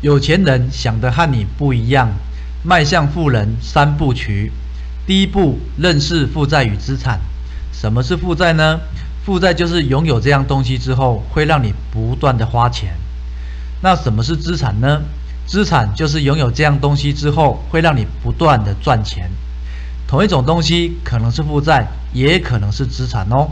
有钱人想的和你不一样，迈向富人三部曲。第一步，认识负债与资产。什么是负债呢？负债就是拥有这样东西之后，会让你不断的花钱。那什么是资产呢？资产就是拥有这样东西之后，会让你不断的赚钱。同一种东西可能是负债，也可能是资产哦。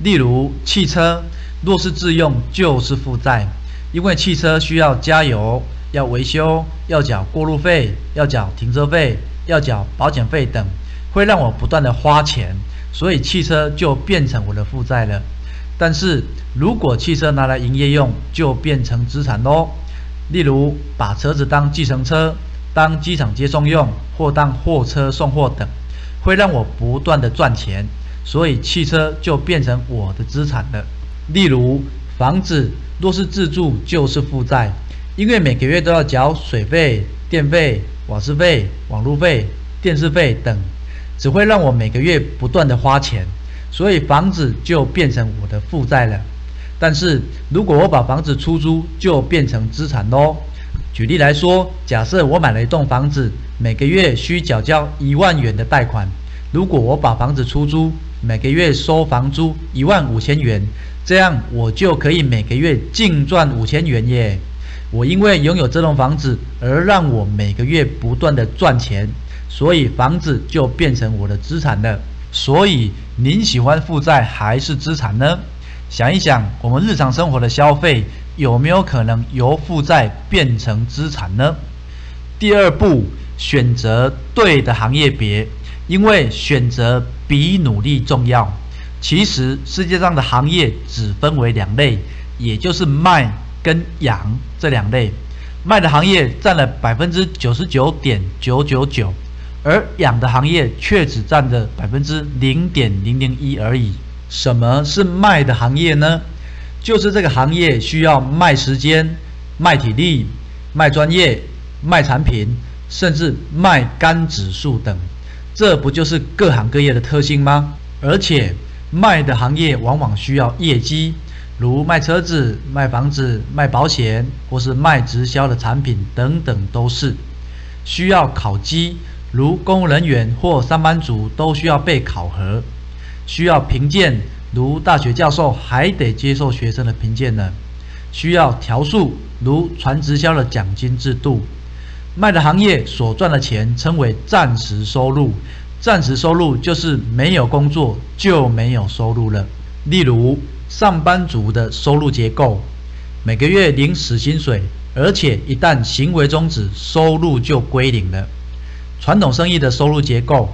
例如汽车，若是自用就是负债，因为汽车需要加油。要维修，要缴过路费，要缴停车费，要缴保险费等，会让我不断的花钱，所以汽车就变成我的负债了。但是如果汽车拿来营业用，就变成资产喽。例如把车子当计程车、当机场接送用，或当货车送货等，会让我不断的赚钱，所以汽车就变成我的资产了。例如房子，若是自住就是负债。因为每个月都要缴水费、电费、瓦斯费、网路费、电视费等，只会让我每个月不断的花钱，所以房子就变成我的负债了。但是如果我把房子出租，就变成资产喽。举例来说，假设我买了一栋房子，每个月需缴交一万元的贷款，如果我把房子出租，每个月收房租一万五千元，这样我就可以每个月净赚五千元耶。我因为拥有这栋房子而让我每个月不断的赚钱，所以房子就变成我的资产了。所以您喜欢负债还是资产呢？想一想，我们日常生活的消费有没有可能由负债变成资产呢？第二步，选择对的行业别，因为选择比努力重要。其实世界上的行业只分为两类，也就是卖。跟养这两类，卖的行业占了百分之九十九点九九九，而养的行业却只占着百分之零点零零一而已。什么是卖的行业呢？就是这个行业需要卖时间、卖体力、卖专业、卖产品，甚至卖干指数等。这不就是各行各业的特性吗？而且卖的行业往往需要业绩。如卖车子、卖房子、卖保险，或是卖直销的产品等等，都是需要考绩。如公务人员或上班族都需要被考核，需要评鉴。如大学教授还得接受学生的评鉴呢。需要条数，如传直销的奖金制度。卖的行业所赚的钱称为暂时收入，暂时收入就是没有工作就没有收入了。例如。上班族的收入结构，每个月领死薪水，而且一旦行为终止，收入就归零了。传统生意的收入结构，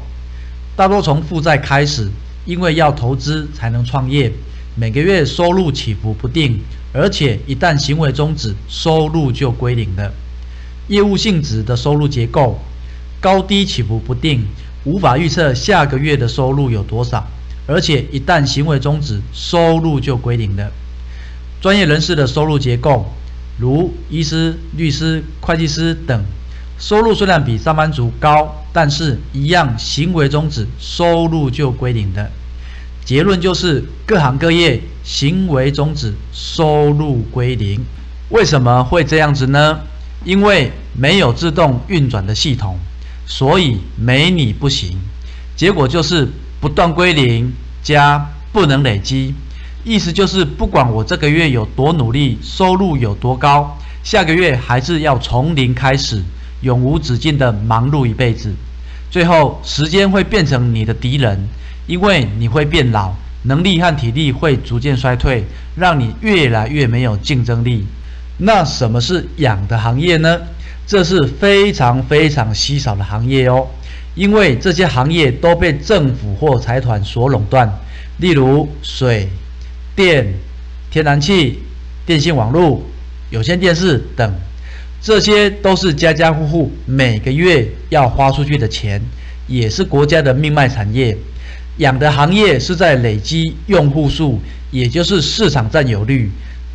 大多从负债开始，因为要投资才能创业，每个月收入起伏不定，而且一旦行为终止，收入就归零了。业务性质的收入结构，高低起伏不定，无法预测下个月的收入有多少。而且一旦行为终止，收入就归零了。专业人士的收入结构，如医师、律师、会计师等，收入虽然比上班族高，但是一样行为终止，收入就归零的。结论就是各行各业行为终止，收入归零。为什么会这样子呢？因为没有自动运转的系统，所以没你不行。结果就是。不断归零加不能累积，意思就是不管我这个月有多努力，收入有多高，下个月还是要从零开始，永无止境的忙碌一辈子。最后，时间会变成你的敌人，因为你会变老，能力和体力会逐渐衰退，让你越来越没有竞争力。那什么是养的行业呢？这是非常非常稀少的行业哦。因为这些行业都被政府或财团所垄断，例如水电、天然气、电信网络、有线电视等，这些都是家家户户每个月要花出去的钱，也是国家的命脉产业。养的行业是在累积用户数，也就是市场占有率。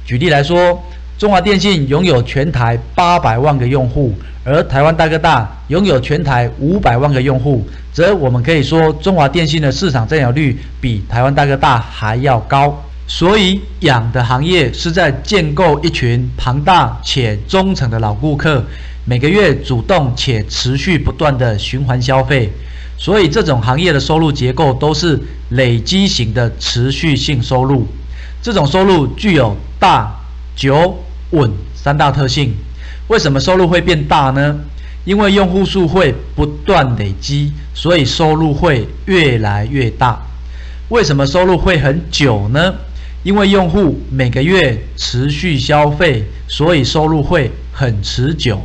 举例来说。中华电信拥有全台八百万个用户，而台湾大哥大拥有全台五百万个用户，则我们可以说中华电信的市场占有率比台湾大哥大还要高。所以养的行业是在建构一群庞大且忠诚的老顾客，每个月主动且持续不断的循环消费。所以这种行业的收入结构都是累积型的持续性收入。这种收入具有大、久、稳三大特性。为什么收入会变大呢？因为用户数会不断累积，所以收入会越来越大。为什么收入会很久呢？因为用户每个月持续消费，所以收入会很持久。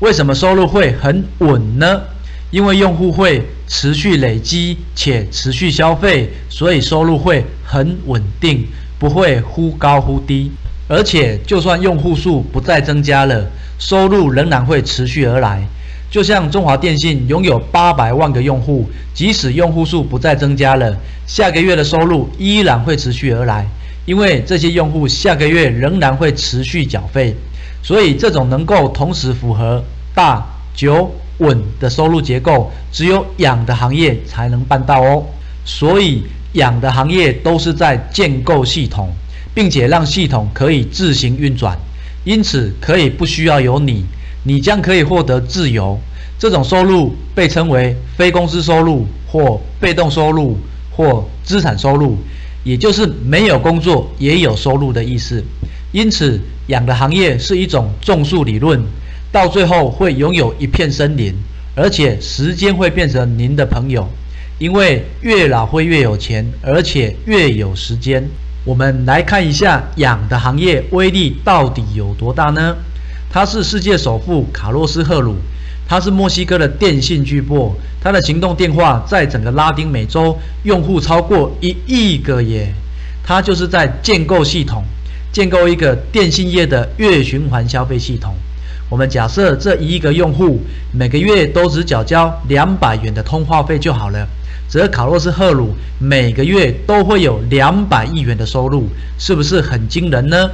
为什么收入会很稳呢？因为用户会持续累积且持续消费，所以收入会很稳定，不会忽高忽低。而且，就算用户数不再增加了，收入仍然会持续而来。就像中华电信拥有八百万个用户，即使用户数不再增加了，下个月的收入依然会持续而来，因为这些用户下个月仍然会持续缴费。所以，这种能够同时符合大、久、稳的收入结构，只有养的行业才能办到哦。所以，养的行业都是在建构系统。并且让系统可以自行运转，因此可以不需要有你，你将可以获得自由。这种收入被称为非公司收入或被动收入或资产收入，也就是没有工作也有收入的意思。因此，养的行业是一种种树理论，到最后会拥有一片森林，而且时间会变成您的朋友，因为越老会越有钱，而且越有时间。我们来看一下氧的行业威力到底有多大呢？他是世界首富卡洛斯·赫鲁，他是墨西哥的电信巨擘，他的行动电话在整个拉丁美洲用户超过一亿个耶。他就是在建构系统，建构一个电信业的月循环消费系统。我们假设这一亿个用户每个月都只缴交两百元的通话费就好了。则卡洛斯·赫鲁每个月都会有两百亿元的收入，是不是很惊人呢？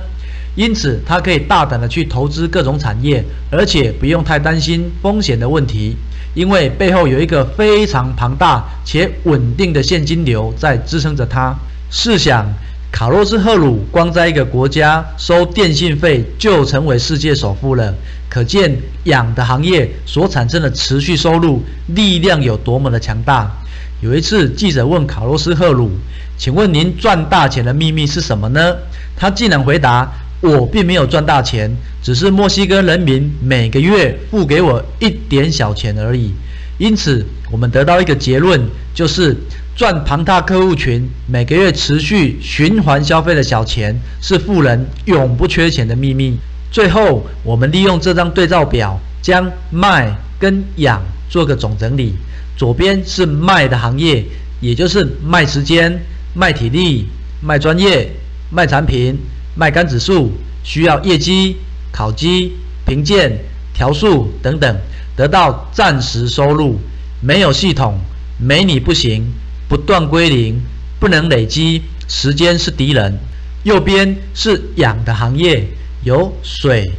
因此，他可以大胆的去投资各种产业，而且不用太担心风险的问题，因为背后有一个非常庞大且稳定的现金流在支撑着他。试想，卡洛斯·赫鲁光在一个国家收电信费就成为世界首富了，可见养的行业所产生的持续收入力量有多么的强大。有一次，记者问卡洛斯·赫鲁：“请问您赚大钱的秘密是什么呢？”他竟然回答：“我并没有赚大钱，只是墨西哥人民每个月付给我一点小钱而已。”因此，我们得到一个结论，就是赚庞大客户群、每个月持续循环消费的小钱，是富人永不缺钱的秘密。最后，我们利用这张对照表，将卖跟养做个总整理。左边是卖的行业，也就是卖时间、卖体力、卖专业、卖产品、卖肝指数，需要业绩、考绩、评鉴、调数等等，得到暂时收入。没有系统，没你不行，不断归零，不能累积，时间是敌人。右边是养的行业，有水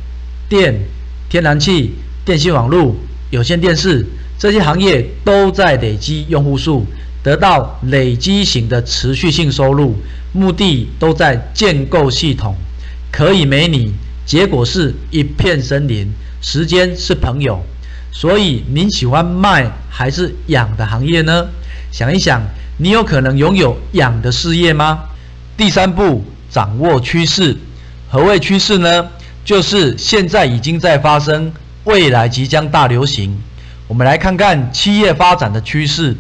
电、天然气、电信网络、有线电视。这些行业都在累积用户数，得到累积型的持续性收入，目的都在建构系统。可以没你，结果是一片森林，时间是朋友。所以您喜欢卖还是养的行业呢？想一想，你有可能拥有养的事业吗？第三步，掌握趋势。何谓趋势呢？就是现在已经在发生，未来即将大流行。我们来看看企业发展的趋势。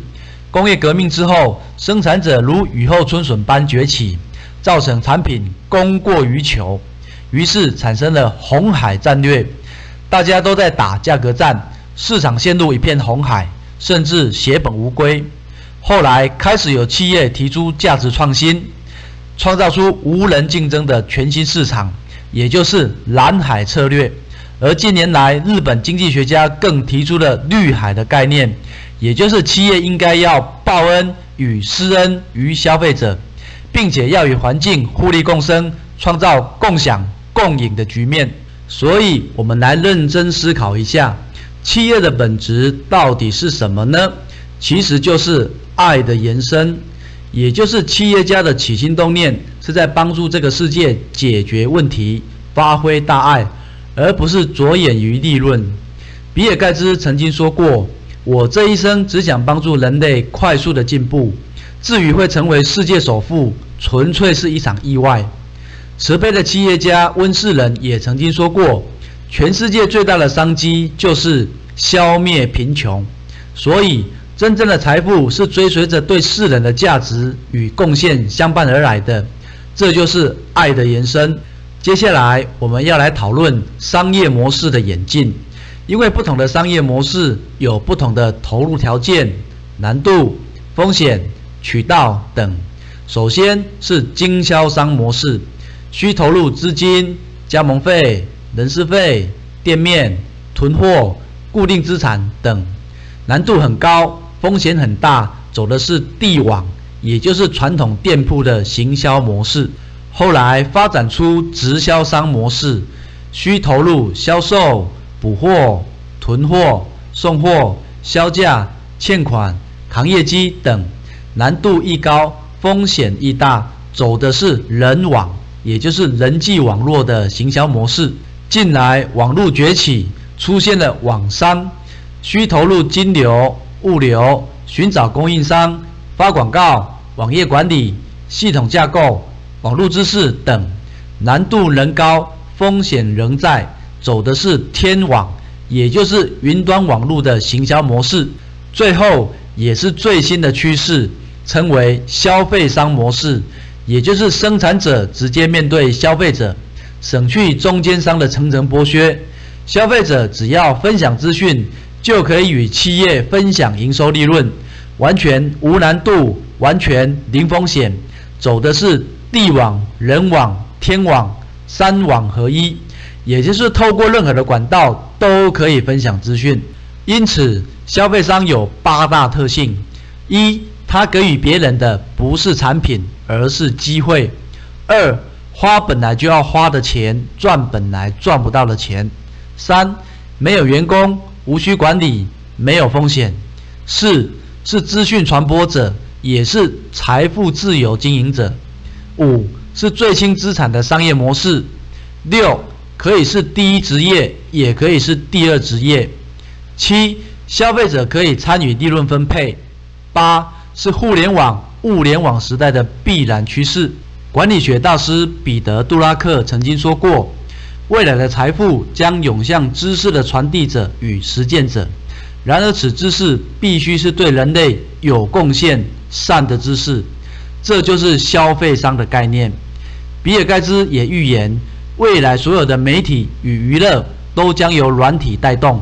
工业革命之后，生产者如雨后春笋般崛起，造成产品供过于求，于是产生了红海战略。大家都在打价格战，市场陷入一片红海，甚至血本无归。后来开始有企业提出价值创新，创造出无人竞争的全新市场，也就是蓝海策略。而近年来，日本经济学家更提出了绿海的概念，也就是企业应该要报恩与施恩于消费者，并且要与环境互利共生，创造共享共赢的局面。所以，我们来认真思考一下，企业的本质到底是什么呢？其实就是爱的延伸，也就是企业家的起心动念是在帮助这个世界解决问题，发挥大爱，而不是着眼于利润。比尔盖茨曾经说过：“我这一生只想帮助人类快速的进步，至于会成为世界首富，纯粹是一场意外。”慈悲的企业家温世仁也曾经说过：“全世界最大的商机就是消灭贫穷。”所以。真正的财富是追随着对世人的价值与贡献相伴而来的，这就是爱的延伸。接下来我们要来讨论商业模式的演进，因为不同的商业模式有不同的投入条件、难度、风险、渠道等。首先是经销商模式，需投入资金、加盟费、人事费、店面、囤货、固定资产等，难度很高。风险很大，走的是地网，也就是传统店铺的行销模式。后来发展出直销商模式，需投入销售、补货、囤货、送货、销价、欠款、扛业绩等，难度亦高，风险易大，走的是人网，也就是人际网络的行销模式。近来网络崛起，出现了网商，需投入金流。物流、寻找供应商、发广告、网页管理、系统架构、网络知识等，难度仍高，风险仍在，走的是天网，也就是云端网络的行销模式。最后也是最新的趋势，称为消费商模式，也就是生产者直接面对消费者，省去中间商的层层剥削，消费者只要分享资讯。就可以与企业分享营收利润，完全无难度，完全零风险，走的是地网、人网、天网三网合一，也就是透过任何的管道都可以分享资讯。因此，消费商有八大特性：一，他给予别人的不是产品，而是机会；二，花本来就要花的钱，赚本来赚不到的钱；三，没有员工。无需管理，没有风险。四是资讯传播者，也是财富自由经营者。五是最轻资产的商业模式。六可以是第一职业，也可以是第二职业。七消费者可以参与利润分配。八是互联网、物联网时代的必然趋势。管理学大师彼得·杜拉克曾经说过。未来的财富将涌向知识的传递者与实践者，然而此知识必须是对人类有贡献、善的知识，这就是消费商的概念。比尔盖茨也预言，未来所有的媒体与娱乐都将由软体带动。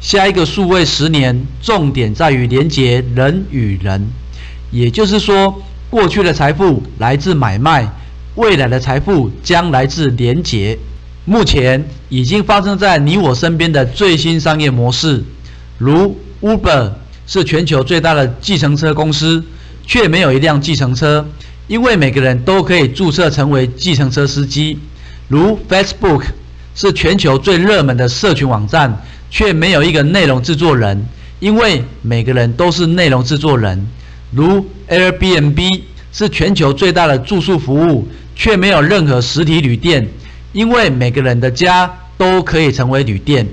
下一个数位十年，重点在于连接人与人，也就是说，过去的财富来自买卖，未来的财富将来自连接。目前已经发生在你我身边的最新商业模式，如 Uber 是全球最大的计程车公司，却没有一辆计程车，因为每个人都可以注册成为计程车司机；如 Facebook 是全球最热门的社群网站，却没有一个内容制作人，因为每个人都是内容制作人；如 Airbnb 是全球最大的住宿服务，却没有任何实体旅店。因为每个人的家都可以成为旅店，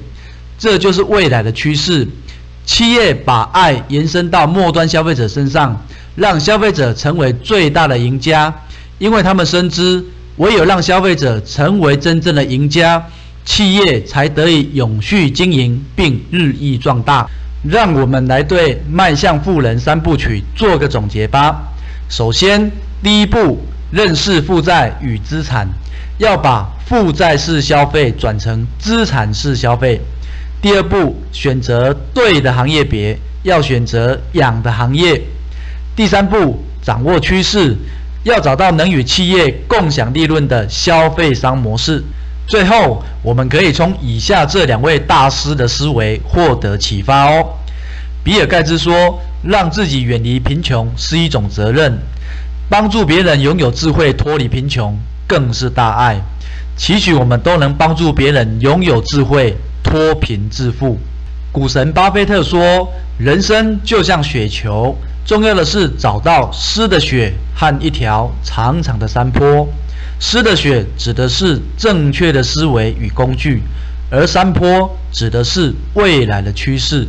这就是未来的趋势。企业把爱延伸到末端消费者身上，让消费者成为最大的赢家。因为他们深知，唯有让消费者成为真正的赢家，企业才得以永续经营并日益壮大。让我们来对迈向富人三部曲做个总结吧。首先，第一步，认识负债与资产。要把负债式消费转成资产式消费。第二步，选择对的行业别，要选择养的行业。第三步，掌握趋势，要找到能与企业共享利润的消费商模式。最后，我们可以从以下这两位大师的思维获得启发哦。比尔盖茨说：“让自己远离贫穷是一种责任，帮助别人拥有智慧脱离贫穷。”更是大爱，期许我们都能帮助别人拥有智慧，脱贫致富。股神巴菲特说：“人生就像雪球，重要的是找到湿的雪和一条长长的山坡。湿的雪指的是正确的思维与工具，而山坡指的是未来的趋势。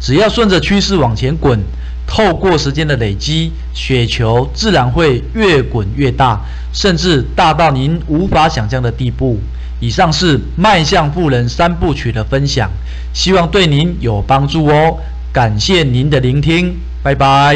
只要顺着趋势往前滚，透过时间的累积，雪球自然会越滚越大，甚至大到您无法想象的地步。以上是迈向富人三部曲的分享，希望对您有帮助哦。感谢您的聆听，拜拜。